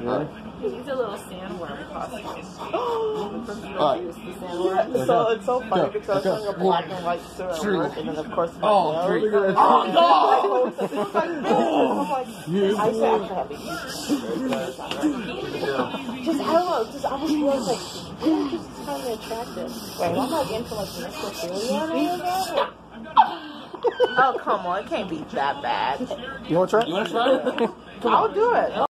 Really? He's a little sandworm costume. Alright. Use the sandworm. Yeah, So it's so funny because I was go. doing a black and white silhouette, Three. and then of course my Oh, nose. Oh, Oh, no! I'm like, I used to actually have to Just I don't know. Just I was was like, yeah, this just kind of attractive. Wait, I'm like into like necrophilia and all. Oh come on, it can't be that bad. You want to try? You want to try it? I'll do it.